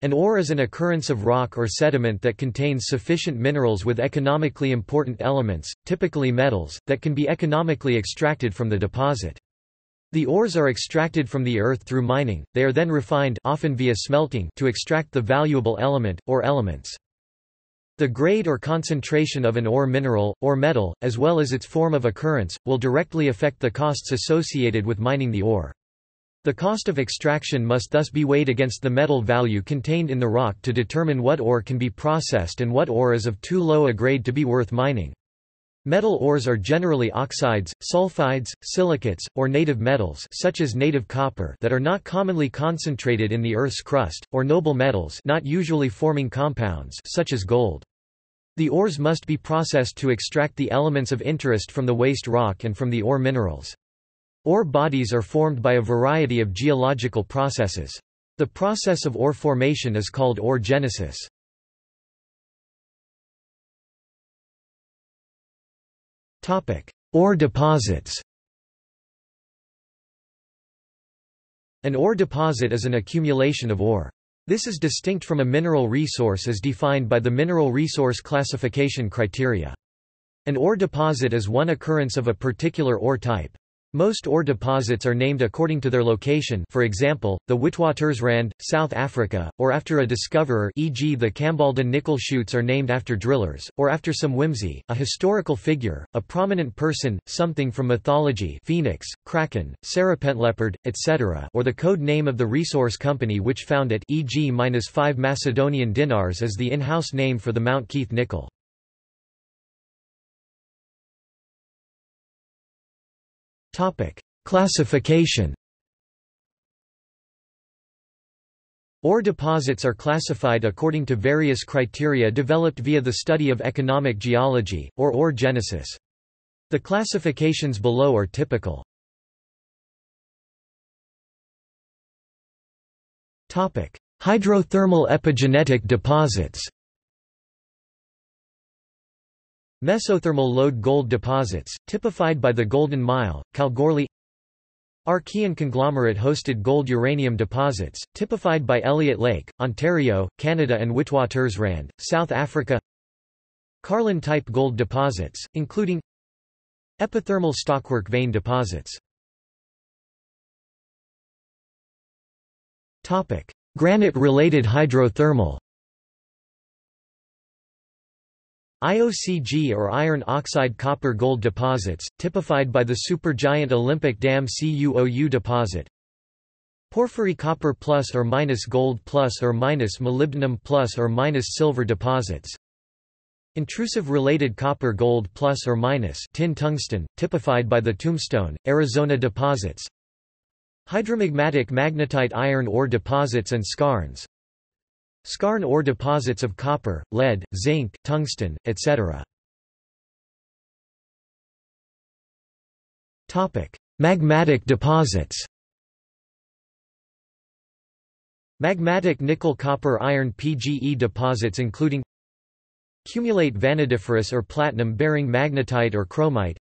An ore is an occurrence of rock or sediment that contains sufficient minerals with economically important elements, typically metals, that can be economically extracted from the deposit. The ores are extracted from the earth through mining, they are then refined often via smelting to extract the valuable element, or elements. The grade or concentration of an ore mineral, or metal, as well as its form of occurrence, will directly affect the costs associated with mining the ore. The cost of extraction must thus be weighed against the metal value contained in the rock to determine what ore can be processed and what ore is of too low a grade to be worth mining. Metal ores are generally oxides, sulfides, silicates, or native metals such as native copper that are not commonly concentrated in the Earth's crust, or noble metals not usually forming compounds such as gold. The ores must be processed to extract the elements of interest from the waste rock and from the ore minerals. Ore bodies are formed by a variety of geological processes. The process of ore formation is called ore genesis. Ore deposits An ore deposit is an accumulation of ore. This is distinct from a mineral resource as defined by the Mineral Resource Classification Criteria. An ore deposit is one occurrence of a particular ore type. Most ore deposits are named according to their location for example, the Witwatersrand, South Africa, or after a discoverer e.g. the Kambalda nickel shoots are named after drillers, or after some whimsy, a historical figure, a prominent person, something from mythology phoenix, kraken, serpentleopard, etc. or the code name of the resource company which found it e.g. 5 Macedonian dinars is the in-house name for the Mount Keith nickel. Classification Ore deposits are classified according to various criteria developed via the study of economic geology, or ore genesis. The classifications below are typical. Hydrothermal epigenetic deposits Mesothermal lode gold deposits, typified by the Golden Mile, Kalgoorlie. Archean conglomerate-hosted gold-uranium deposits, typified by Elliot Lake, Ontario, Canada and Witwatersrand, South Africa. Carlin-type gold deposits, including Epithermal stockwork vein deposits. Granite-related hydrothermal IOCG or iron oxide copper gold deposits, typified by the supergiant Olympic Dam CuOU deposit. Porphyry copper plus or minus gold plus or minus molybdenum plus or minus silver deposits. Intrusive related copper gold plus or minus tin tungsten, typified by the Tombstone, Arizona deposits. Hydromagmatic magnetite iron ore deposits and skarns. Skarn ore deposits of copper, lead, zinc, tungsten, etc. Magmatic deposits Magmatic nickel-copper-iron PGE deposits including Cumulate vanadiferous or platinum-bearing magnetite or chromite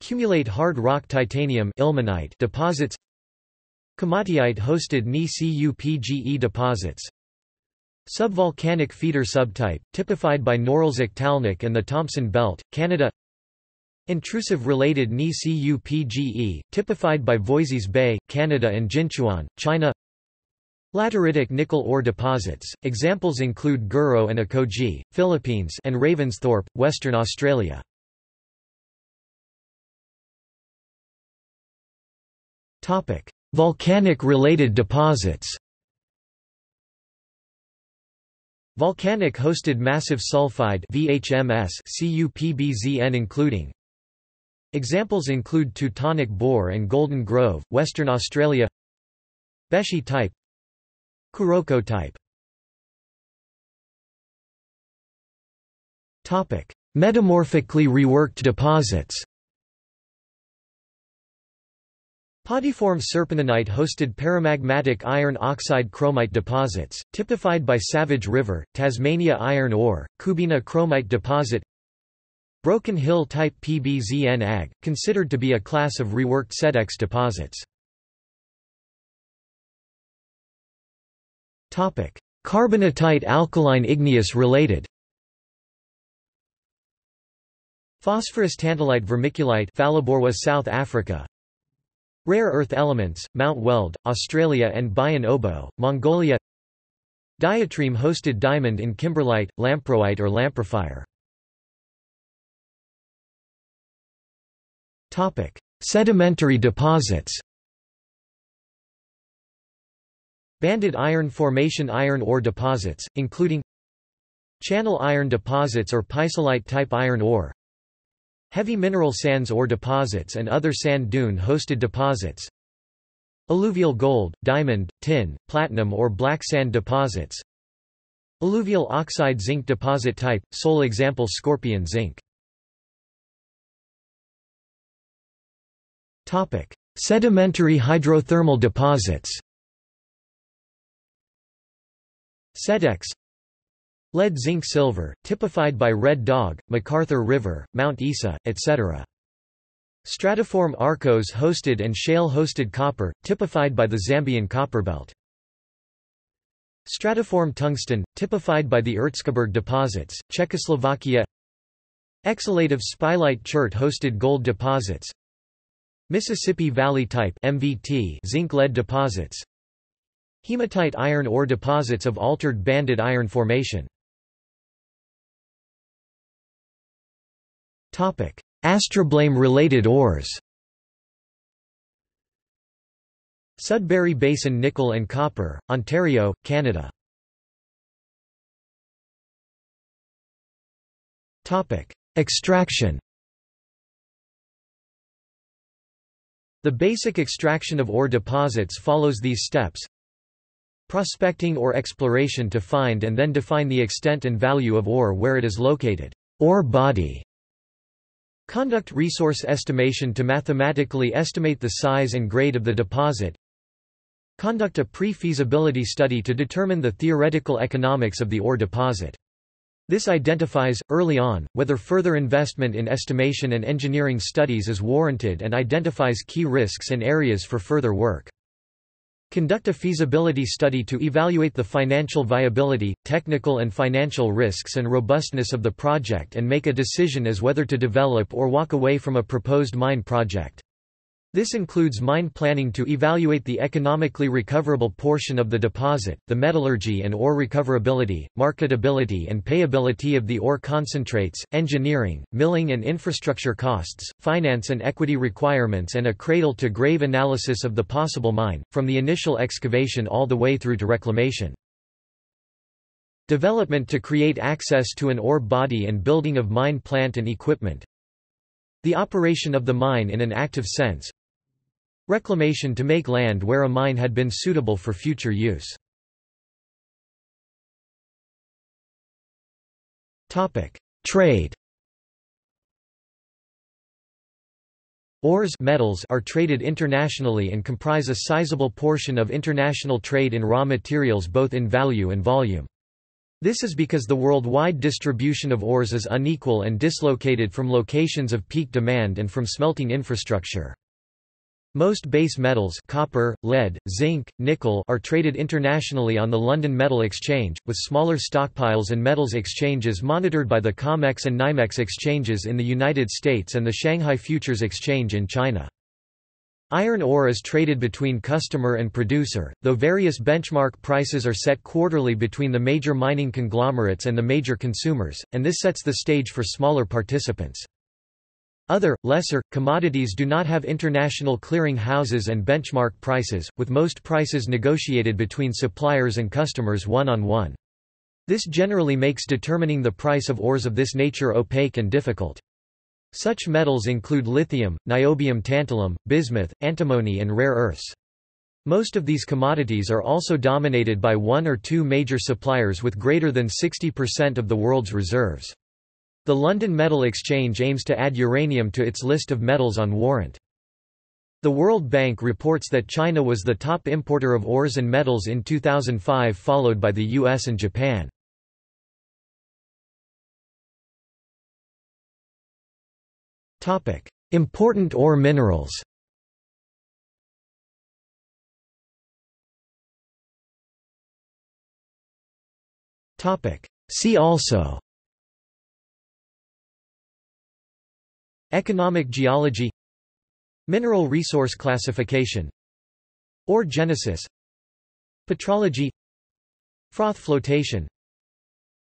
Cumulate hard rock titanium ilmenite deposits Komatiite-hosted Ni-Cu PGE deposits Subvolcanic feeder subtype, typified by Norilsk Talnakh and the Thompson Belt, Canada. Intrusive related Ni CuPGE, typified by Voisey's Bay, Canada and Jinchuan, China. Lateritic nickel ore deposits, examples include Goro and Acoje, Philippines and Ravensthorpe, Western Australia. Volcanic-related deposits Volcanic-hosted massive sulfide VHMS CuPBZN including. Examples include Teutonic Bore and Golden Grove, Western Australia. Besshi type. Kuroko type. Metamorphically reworked deposits Podiform serpentinite hosted paramagmatic iron oxide chromite deposits, typified by Savage River, Tasmania iron ore, Coobina chromite deposit. Broken Hill type PBZN AG, considered to be a class of reworked SEDEX deposits. Carbonatite alkaline igneous related. Phosphorus tantalite vermiculite South Africa Rare earth elements, Mount Weld, Australia and Bayan Obo, Mongolia. Diatreme-hosted diamond in kimberlite, lamproite or lamprophyre Sedimentary deposits. Banded iron formation iron ore deposits, including Channel iron deposits or pisolite-type iron ore Heavy mineral sands ore deposits and other sand dune-hosted deposits. Alluvial gold, diamond, tin, platinum or black sand deposits. Alluvial oxide zinc deposit type, sole example Skorpion zinc. Topic: Sedimentary hydrothermal deposits. SEDEX Lead zinc silver, typified by Red Dog, McArthur River, Mount Isa, etc. Stratiform arkose hosted and shale hosted copper, typified by the Zambian copperbelt. Stratiform tungsten, typified by the Erzgebirge deposits, Czechoslovakia Exhalate of spilite chert hosted gold deposits Mississippi Valley type MVT zinc lead deposits Hematite iron ore deposits of altered banded iron formation Astrobleme-related ores. Sudbury Basin Nickel and Copper, Ontario, Canada. Extraction. The basic extraction of ore deposits follows these steps. Prospecting or exploration to find and then define the extent and value of ore where it is located. Ore body. Conduct resource estimation to mathematically estimate the size and grade of the deposit. Conduct a pre-feasibility study to determine the theoretical economics of the ore deposit. This identifies, early on, whether further investment in estimation and engineering studies is warranted and identifies key risks and areas for further work. Conduct a feasibility study to evaluate the financial viability, technical and financial risks and robustness of the project and make a decision as whether to develop or walk away from a proposed mine project. This includes mine planning to evaluate the economically recoverable portion of the deposit, the metallurgy and ore recoverability, marketability and payability of the ore concentrates, engineering, milling and infrastructure costs, finance and equity requirements and a cradle-to-grave analysis of the possible mine, from the initial excavation all the way through to reclamation. Development to create access to an ore body and building of mine plant and equipment, the operation of the mine in an active sense, Reclamation to make land where a mine had been suitable for future use. Trade Ores metals are traded internationally and comprise a sizable portion of international trade in raw materials both in value and volume. This is because the worldwide distribution of ores is unequal and dislocated from locations of peak demand and from smelting infrastructure. Most base metals copper, lead, zinc, nickel are traded internationally on the London Metal Exchange, with smaller stockpiles and metals exchanges monitored by the COMEX and NYMEX exchanges in the United States and the Shanghai Futures Exchange in China. Iron ore is traded between customer and producer, though various benchmark prices are set quarterly between the major mining conglomerates and the major consumers, and this sets the stage for smaller participants. Other, lesser, commodities do not have international clearing houses and benchmark prices, with most prices negotiated between suppliers and customers one-on-one. -on -one. This generally makes determining the price of ores of this nature opaque and difficult. Such metals include lithium, niobium tantalum, bismuth, antimony and rare earths. Most of these commodities are also dominated by one or two major suppliers with greater than 60% of the world's reserves. The London Metal Exchange aims to add uranium to its list of metals on warrant. The World Bank reports that China was the top importer of ores and metals in 2005 followed by the US and Japan. Important ore minerals See also Economic geology Mineral resource classification Ore genesis Petrology Froth flotation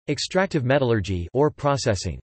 Extractive metallurgy ore processing